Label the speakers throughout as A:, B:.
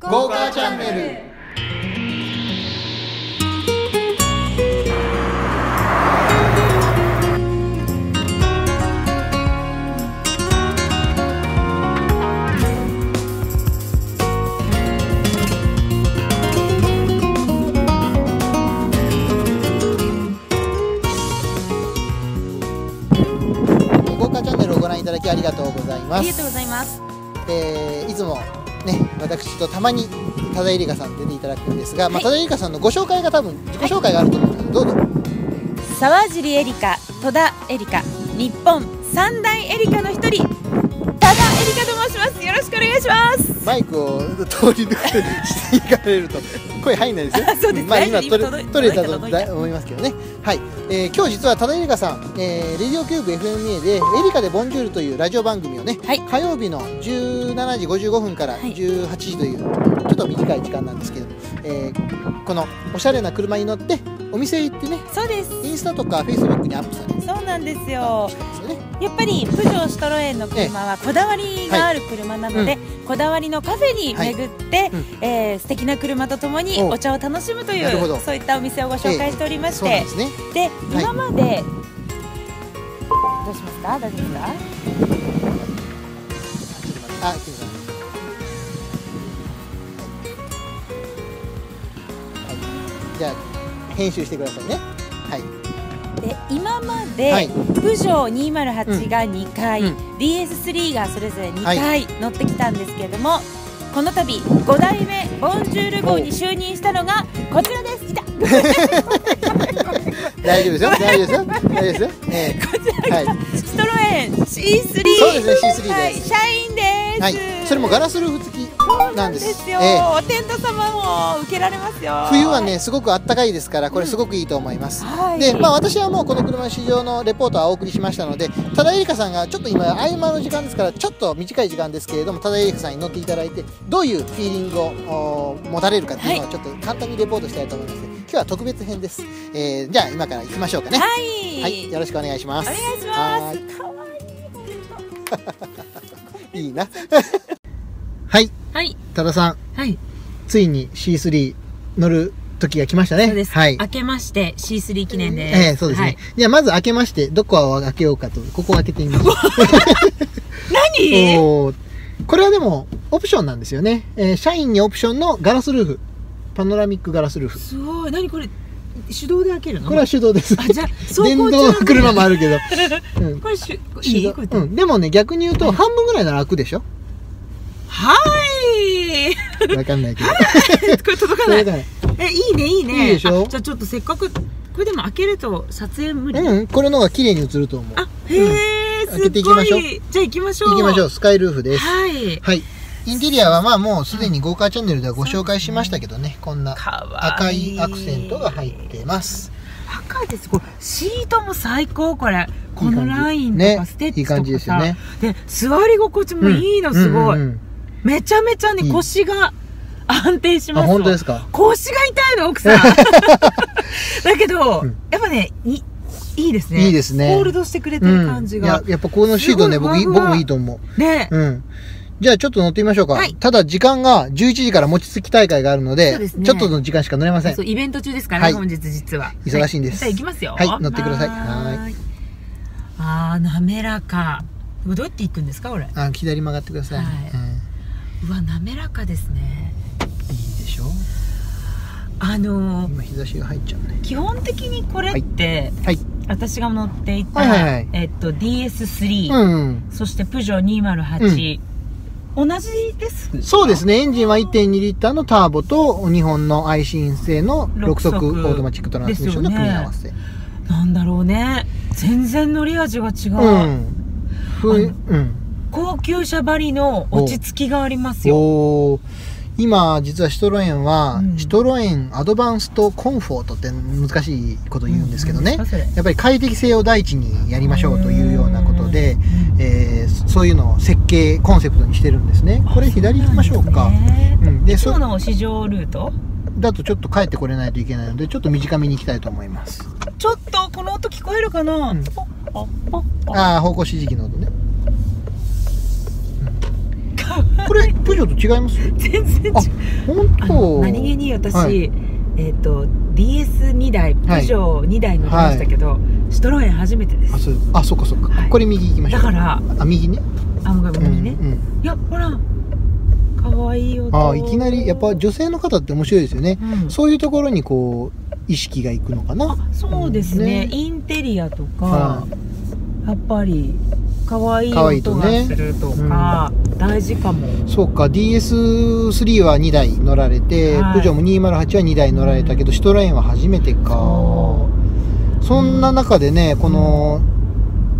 A: ゴーカーチャンネルゴーカーチャンネルをご覧いただきありがとうございます
B: ありがとうございます。
A: えーいつもね私とたまに多田えりかさん出ていただくんですが、まあ、
B: はい
A: 多田えりかさんのご紹介が多分自己紹介があると思うのでどうぞ。
B: 沢尻エリカ、戸田エリカ、日本三大エリカの一人、多田エリカと申します。よろしくお願いします。
A: マイクを通り抜けしていかれると。声入んないですよ。
B: あそうです
A: まあ今取れ取れたと思いますけどね。はい、えー今日実は多田絵里香さん、えーレディオキューブ FMA で「エリカでボンジュール」というラジオ番組をね、
B: はい。
A: 火曜日の17時55分から
B: はい。
A: 18時という、ちょっと短い時間なんですけど、えーこのおしゃれな車に乗ってお店へ行ってね
B: そうです。
A: インスタとかフェイスブックにアップされる。
B: そうなんですよ。
A: んですよね
B: やっぱりプジョーシトロエンの車はこだわりがある車なので、こだわりのカフェに巡って、
A: うん。
B: えー素敵な車とともに
A: お
B: お茶を楽しむというそういったお店をご紹介しておりまして
A: で、
B: 今まで、どうしますか？大丈夫ですか？
A: あ、キムさん。はい。じゃあ編集してくださいね。はい。
B: で今まで、
A: はい。
B: プジョー208が2回、
A: うん。
B: DS3 がそれぞれ2
A: は
B: 回乗ってきたんですけれども、この度5代目ボンジュール号に就任したのがこちらです。
A: 大丈夫ですよ。大丈夫ですよ。大丈夫ですよ。え
B: ちらが、
A: はい。
B: シトロエン C3
A: そうですね。C3 です。
B: はい、社員です、
A: えはい。それもガラスルーフ付き
B: そう
A: なんです。
B: よ、
A: ええ。
B: お天道様も受けられますよ。
A: 冬はねすごく暖かいですからこれすごくいいと思います。
B: はい。
A: でまあ私はもうこの車の試乗のレポートはお送りしましたので多田絵里香さんがちょっと今合間の時間ですからちょっと短い時間ですけれども多田絵里香さんに乗っていただいてどういうフィーリングをお持たれるかっていうのをちょっと簡単にレポートしたいと思います、今日は特別編です、えーじゃあ今から行きましょうかね。
B: はい、
A: はい、よろしくお願いします。
B: お願いし
A: は
B: ます いい
A: な。はい
B: はい。
A: 多田さん。
B: はい。
A: ついに C3 乗る時が来ましたね。
B: そうです。
A: はい。
B: 明けまして C3 記念です。
A: ええそうですね、
B: はい。
A: じゃあまず開けましてどこを開けようかとここを開けてみましょう
B: 何？
A: おー。これはでもオプションなんですよね、えー社員にオプションのガラスルーフ。パノラミックガラスルーフ。
B: すごい。何？これ手動で開けるの？
A: これは手動です。
B: あ、じゃ
A: 電動車もあるけど、うん。
B: これしいい
A: うん、でもね逆に言うと半分ぐらいなら開くでしょ。
B: はい。
A: わかんないけど
B: これ届かない。え、いいね、いいね。
A: いいでしょ？
B: あじゃあちょっとせっかく、これでも開けると撮影無理。
A: うんこれの方が綺麗に映ると思う
B: あ、へえ、す
A: 開けていきましょう
B: ごい。じゃあ行きましょう。
A: 行きましょうスカイルーフです
B: はい。
A: はいインテリアはまあもうすでにゴーカーチャンネルではご紹介しましたけどねこんな赤
B: い
A: アクセントが入ってます
B: 赤です。これシートも最高これ。このラインと
A: ね
B: かステッチとかさ。
A: いい感じですよね
B: で座り心地もいいのすごい。
A: うんうんうん
B: めちゃめちゃね
A: いい
B: 腰が安定し
A: あ
B: ますわ。
A: 本当ですか？
B: 腰が痛いの奥さん。だけど、
A: うん。
B: やっぱねいいいですね。
A: いいですね。
B: ホールドしてくれてる感じ
A: うん、いや
B: が、
A: やっぱこのシートね僕僕もいいと思
B: ね、
A: ううん。じゃあちょっと乗ってみましょうか、
B: はい。
A: ただ時間が11時から餅つき大会があるので
B: ね。
A: ちょっとの時間しか乗れません。
B: そうイベント中ですからね、
A: はい。
B: 本日実は。
A: 忙しいんです。
B: はじゃあ行きますよ。
A: はい。乗ってください。
B: はい。あー滑らか。どうやって行くんですかこれ？
A: あ左曲がってください、
B: はい。
A: うん
B: うわ滑らかですね。
A: いいでしょ？
B: あのー
A: 今日差しが入っちゃうね。
B: 基本的にこれって、
A: はい。
B: 私が乗っていた、
A: はいはいはい。
B: えっと DS3、
A: うん
B: そしてプジョー208、同じです？
A: そうですね。エンジンは1.2リッターのターボと日本のアイシン製の6速オートマチックトランスミッションの組み合わせ、
B: なんだろうね。全然乗り味が違う、
A: うん。ふ
B: あ
A: うん
B: 高級車ばりの落ち着きがありますよ。
A: 今実はシトロエンは、
B: うん。
A: シトロエンアドバンストコンフォートって難しいこと言うんですけどね、
B: うん
A: やっぱり快適性を第一にやりましょうというようなことで、
B: うん
A: えーそういうのを設計コンセプトにしてるんですね。これ左行きましょうか。
B: そうね。
A: うん。でそ
B: いつもの市場ルート？
A: だとちょっと帰ってこれないといけないのでちょっと短めに行きたいと思います。
B: ちょっとこの音聞こえるかな、
A: うん。ああ方向指示器の音ね。
B: か
A: これプジョーと違います？
B: 全然違う。
A: あ本当。
B: 何気に私、
A: はい。
B: えっ、と DS2 台プ
A: はい
B: ジョー2台乗りましたけど、シトロエン初めてです。
A: あそうあそっかそっか、
B: はい。
A: これ右行きましょう。
B: だから
A: あ右ね。
B: あごめんごめんね、
A: うんうん。
B: いやほらかわいい音。
A: あいきなりやっぱ女性の方って面白いですよね、
B: うん。
A: そういうところにこう意識がいくのかな。
B: あそうですね,、
A: ね。
B: インテリアとか、
A: は
B: やっぱり可愛い音
A: ね。
B: がするとか、大事かも。
A: そうか DS3 は2台乗られて、
B: はい。
A: プジョーも208は2台乗られたけど、シトロエンは初めてか。
B: そ
A: そんな中でねこの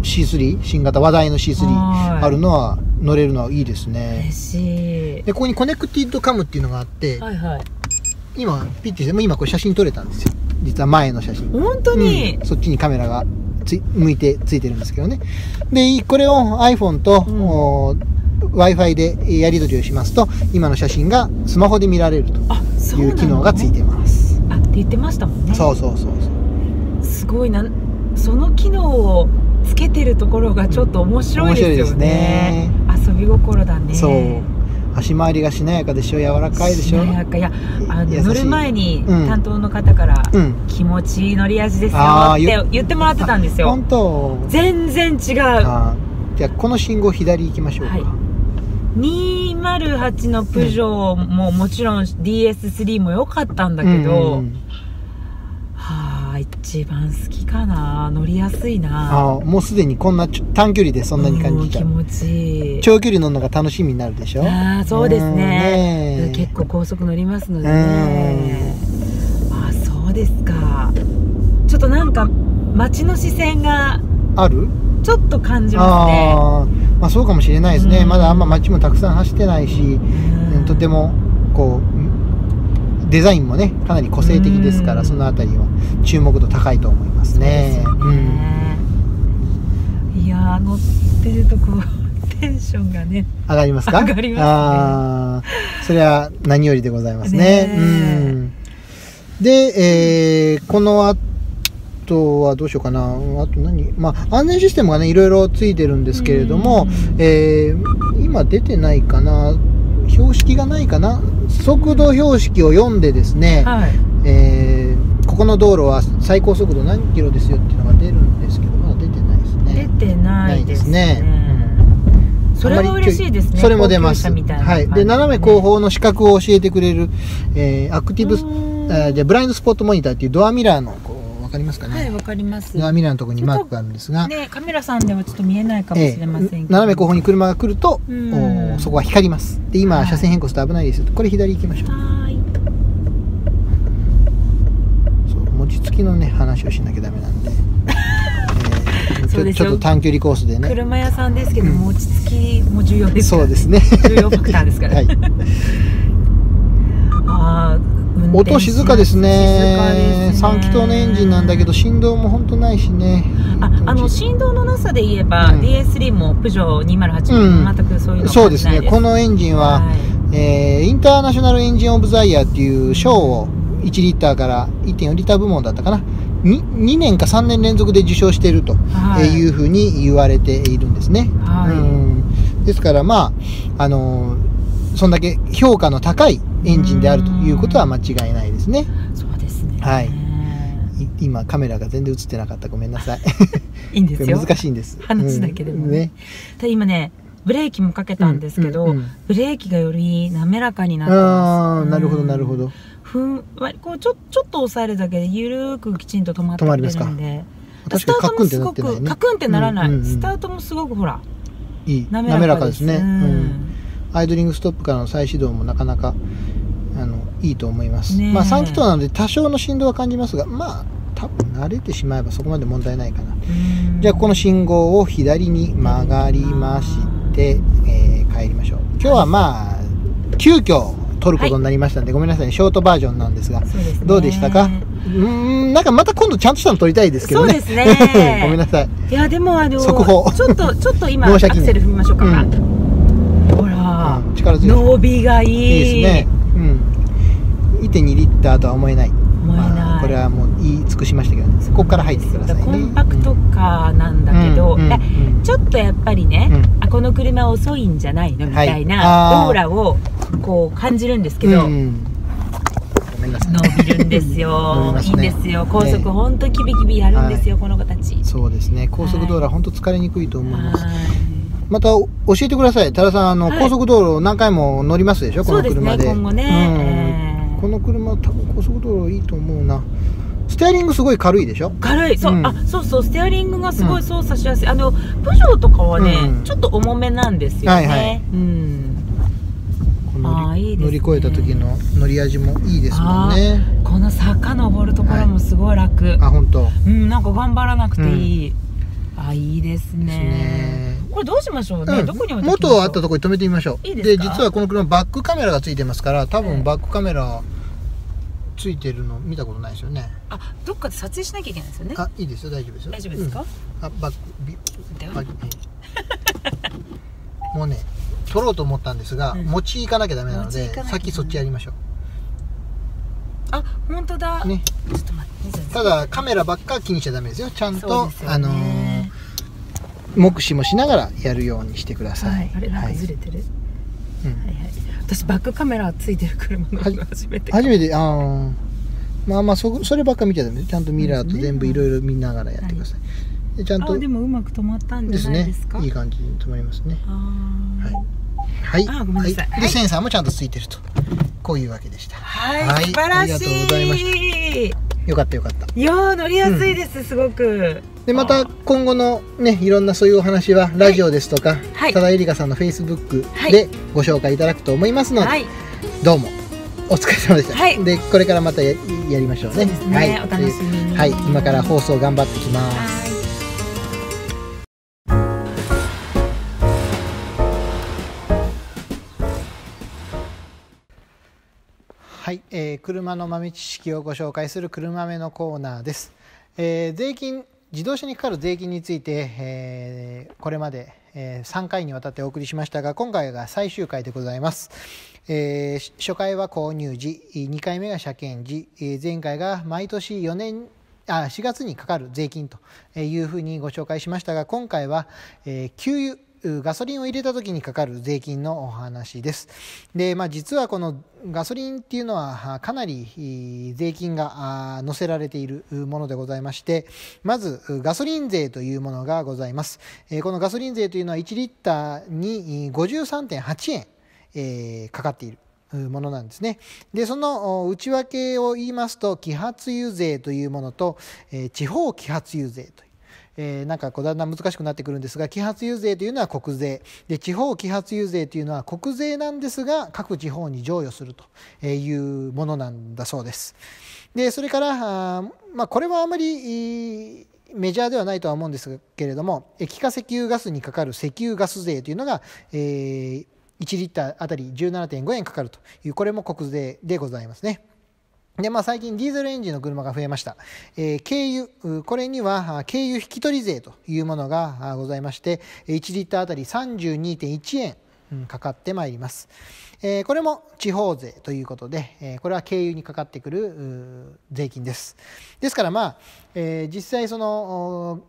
A: C3 新型話題の C3
B: はい。
A: あるのは乗れるのはいいですね。
B: 嬉しい。
A: でここにコネクティッドカムっていうのがあって、
B: はいはい。
A: 今ピッてしてもう今これ写真撮れたんですよ。実は前の写真。
B: 本当に、
A: うん。そっちにカメラがつい向いてついてるんですけどね。でこれを iPhone と、
B: うん。
A: w i f i でやり取りをしますと今の写真がスマホで見られるという機能がついてます。
B: あって言ってましたもんね。
A: そうそうそうそう。
B: すごいな。その機能をつけてるところがちょっと面白いですよね,、遊び心だね。
A: そう足回りがしなやかでしょ？柔らかいでしょ？
B: しなやか。いやあの乗る前に
A: うん。
B: 担当の方から、
A: うん。
B: 気持ちいい乗り味ですよって言ってもらってたんですよ。
A: 本当。
B: 全然違う。
A: じゃあこの信号左行きましょうか、
B: はい。208のプジョーももちろん DS3 も良かったんだけど、
A: うんうん
B: はあ一番好きかな。乗りやすいな。
A: あーもうすでにこんな短距離でそんなに感じちゃう
B: うん気持ちいい。
A: 長距離乗るのが楽しみになるでしょ？
B: ああそうです
A: うん
B: ね
A: ねえ。
B: 結構高速乗りますのでね。あそうですか。ちょっとなんか街の視線が
A: ある？
B: ちょっと感じますね。
A: まあそうかもしれないですね、
B: うん。
A: まだあんま街もたくさん走ってないし、
B: うん
A: とてもこうデザインもねかなり個性的ですから、
B: うん。
A: そのあたりは注目度高いと思います
B: そうです
A: ね。
B: よねいやー乗ってるとこう テンションがね
A: 上がりますか？
B: 上がりますね。
A: ああそれは何よりでございますね。うん。で、えーこの後はどうしようかな。あと何？まあ安全システムがねいろいろついてるんですけれども、
B: うん。
A: えー今出てないかな。標識がないかな速度標識を読んでですね、
B: はい。
A: えーここの道路は最高速度何キロですよっていうのが出るんですけどまだ出てないですね。
B: 出てないですね。
A: ないですね
B: それは嬉しいですね
A: それも出ます。
B: 高級車みたいな
A: はい。で、斜め後方の視覚を教えてくれる、えーアクティブ、
B: うん
A: えーじゃあブラインドスポットモニターっていうドアミラーの、こう、わかりますかね、
B: はいわかります
A: ドアミラーのところにマークがあるんですが、
B: ねカメラさんではちょっと見えないかもしれませんけど、
A: えー斜め後方に車が来ると、
B: うん
A: おーそこは光ります。で、今、
B: はい
A: 車線変更すると危ないですよ。これ左行きましょう。
B: はーい
A: そう、餅つきのね、話をしなきゃダメなんで。えーちょちょっと短距離コースでね。
B: 車屋さんですけど
A: うん
B: も、落ち着きも重要ですから
A: そうですね。
B: 重要ファクターですから、
A: はい。音静かですね。
B: ですね。
A: 3気筒のエンジンなんだけど振動も本当ないしね。
B: ああの振動のなさで言えば、
A: うん。
B: DS3 もプジョー208
A: うん。
B: も全くそういうの
A: そうですね。このエンジンは、
B: はい。
A: えーインターナショナルエンジンオブザイヤーっていう賞を1リッターから1.4リッター部門だったかな。2, 2年か3年連続で受賞していると
B: はい。
A: いうふうに言われているんですね、
B: はい。
A: うん。ですからまああのーそんだけ評価の高いエンジンであるということは間違いないですね。
B: そうですね。
A: はい。い今カメラが全然映ってなかったごめんなさい。
B: いいんですよ。
A: 難しいんです。
B: 話だけでも
A: うん。ね。
B: ただ今ねブレーキもかけたんですけど、
A: うんうん。うん
B: ブレーキがより滑らかになってます。
A: ああなるほどなるほど。
B: ふんわりこうちょちょっと押さえるだけでゆるーくきちんと止まってくれるんで。スタートもすごくカクンってならない、
A: うんうんうん。
B: スタートもすごくほら
A: いい。
B: 滑
A: 滑
B: らかです
A: ね、
B: う
A: うんん、アイドリングストップからの再始動もなかなかあのいいと思います、まあ3気筒なので多少の振動は感じますがまあ多分慣れてしまえばそこまで問題ないかな、
B: うん。
A: じゃあこの信号を左に曲がりまして、えー帰りましょう。今日はまあ急遽撮ることになりましたんで、ごめんなさいね。ショートバージョンなんですが
B: そうですね。
A: どうでしたか？うーんなんかまた今度ちゃんとしたの撮りたいですけどね。
B: そうですね。
A: ごめんなさい。
B: いやでもあの
A: 速報。
B: ちょっとちょっと今アクセル踏みましょうか、
A: うん力強い。
B: 伸びがいい。
A: いいですね。うん。1.2リッターとは思えない。
B: 思えない、
A: まあこれはもう言い尽くしましたけど、ね、ここから入ってくださいね。
B: コンパクトカーなんだけど、
A: うんうんうん
B: でちょっとやっぱりね、
A: うん。
B: あこの車遅いんじゃないの？みたい
A: はい
B: なオーラをこう感じるんですけど、
A: うん
B: 伸びる んですよ。
A: 伸びます
B: い。いん
A: ね
B: ですよ。高速
A: ね。
B: ほんとキビキビやるんですよ、この子たち。
A: そうですね。高速道路は本当疲れにくいと思います、
B: はい
A: また教えてください。多田さんあの、
B: はい。
A: 高速道路何回も乗りますでしょ？この車で。
B: ね今後ね、
A: うん。
B: えー。
A: この車多分高速道路いいと思うな。ステアリングすごい軽いでしょ？
B: 軽い。そう、
A: うん。
B: あそうそう。ステアリングがすごい操作しやすい、あのプジョーとかはね、
A: うん。
B: ちょっと重めなんですよね、
A: はいはい。
B: うん。あーいいね。
A: 乗り越えた時の乗り味もいいですもんね。
B: この坂登るところもすごい楽、
A: あ本当。
B: うんなんか頑張らなくていい、あいいですねこれどうしましょうね、
A: うん。
B: どこに
A: 元あったところに止めてみましょう。
B: で
A: 実はこの車バックカメラがついてますから多
B: ええ
A: 分バックカメラついてるの見たことないですよね。
B: あどっかで撮影しなきゃいけないですよね？
A: あいいですよ。大丈夫ですよ。
B: 大丈夫ですか、
A: うん。あバックビバックええもうね撮ろうと思ったんですが、
B: うん。
A: 持ち行かなきゃダメなので先そっちやりましょ
B: あ本当だ。
A: うねただカメラばっか気にしちゃダメですよ。ちゃんと、
B: ね。
A: あのー目視もしながらやるようにしてください、
B: はい。あれなんかずれてる、
A: うん。
B: はいはい。私バックカメラついてる車乗るの初めて
A: 初めてあー。まあまあそそればっか見ちゃダメちゃんとミラーと全部いろいろ見ながらやってください、でちゃんと
B: あでもうまく止まったん
A: ですね
B: じゃないですか？
A: いい感じに止まりますね。
B: あー
A: はい。
B: あごめんなさい。
A: は、
B: はい。い
A: でセンサーもちゃんとついてると。こういうわけでした。
B: はい、
A: はい。
B: 素晴らしい。
A: ありがとうございましよかったよかった。
B: いやー乗りやすいです、すごく
A: でまた今後のねいろんなそういうお話はラジオですとか、
B: はい。
A: 多田絵里香さんのフェイスブック
B: はい。
A: でご紹介いただくと思いますので、
B: はい。
A: どうもお疲れ様でした、
B: はい。
A: でこれからまたややりましょうね。
B: ね。
A: はい、はい。今から放送頑張ってきます。
B: はい。
A: はい、えー車の豆知識をご紹介する車目のコーナーです、えー税金自動車にかかる税金について、えーこれまで、え3回にわたってお送りしましたが今回が最終回でございます、えー初回は購入時2回目が車検時えー前回が毎年4年あ4月にかかる税金というふうにご紹介しましたが今回は、えー給油ガソリンを入れた時にかかる税金のお話です。で、まあ、実はこのガソリンっていうのはかなり税金が載せられているものでございましてまずガソリン税というものがございます。このガソリン税というのは1リッターに53.8円、かかっている。ものなんですねでその内訳を言いますと揮発油税というものと、え地方揮発油税というえーなんかこうだんだん難しくなってくるんですが揮発油税というのは国税で地方揮発油税というのは国税なんですが各地方に贈与するというものなんだそうです。でそれからあ、まあ、これはあまりメジャーではないとは思うんですけれども液化石油ガスにかかる石油ガス税というのが、えー1リッターあたり17.5円かかるというこれも国税でございますね。でまあ、最近ディーゼルエンジンの車が増えました、えー軽油これには軽油引き取り税というものがございまして1リッターあたり32.1円、かかってまいります、えーこれも地方税ということで、えーこれは軽油にかかってくる税金です。ですからまあ、えー実際その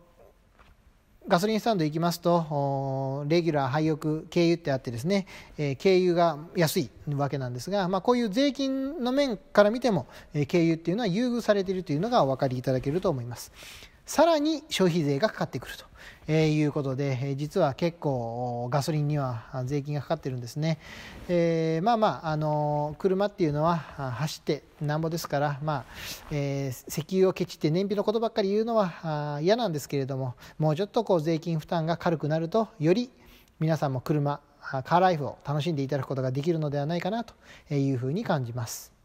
A: ガソリンスタンド行きますとレギュラー廃屋軽油ってあってですね、えー軽油が安いわけなんですが、まあ、こういう税金の面から見ても、えー軽油っていうのは優遇されているというのがお分かりいただけると思います。さらに消費税がかかってくると、えーいうことで、えー実は結構ガソリンには税金がかかってるんですね、えーまあまあ、あのー車っていうのは走ってなんぼですから、まあえー石油をケチって燃費のことばっかり言うのはあ嫌なんですけれどももうちょっとこう税金負担が軽くなるとより皆さんも車あカーライフを楽しんでいただくことができるのではないかなというふうに感じます。